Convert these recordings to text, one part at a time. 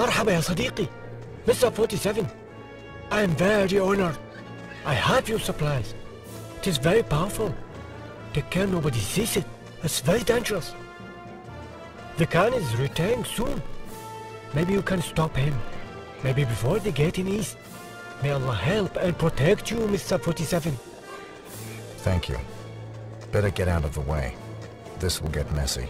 مرحبا يا صديقي Mr. 47 I am very honored I have your supplies It is very powerful Take care nobody sees it It's very dangerous The Khan is returning soon Maybe you can stop him Maybe before they get in east May Allah help and protect you Mr. 47 Thank you. Better get out of the way. This will get messy.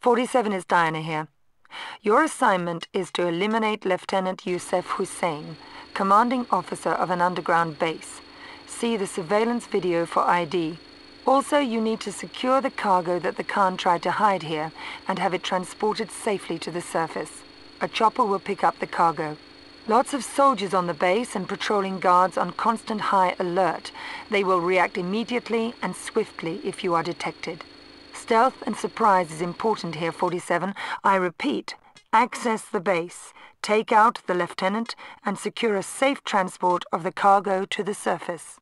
47 is Diana here. Your assignment is to eliminate Lieutenant Youssef Hussein, commanding officer of an underground base. See the surveillance video for ID. Also, you need to secure the cargo that the Khan tried to hide here and have it transported safely to the surface. A chopper will pick up the cargo. Lots of soldiers on the base and patrolling guards on constant high alert. They will react immediately and swiftly if you are detected. Stealth and surprise is important here, 47. I repeat, access the base, take out the lieutenant, and secure a safe transport of the cargo to the surface.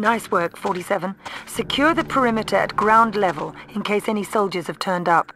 Nice work, 47. Secure the perimeter at ground level in case any soldiers have turned up.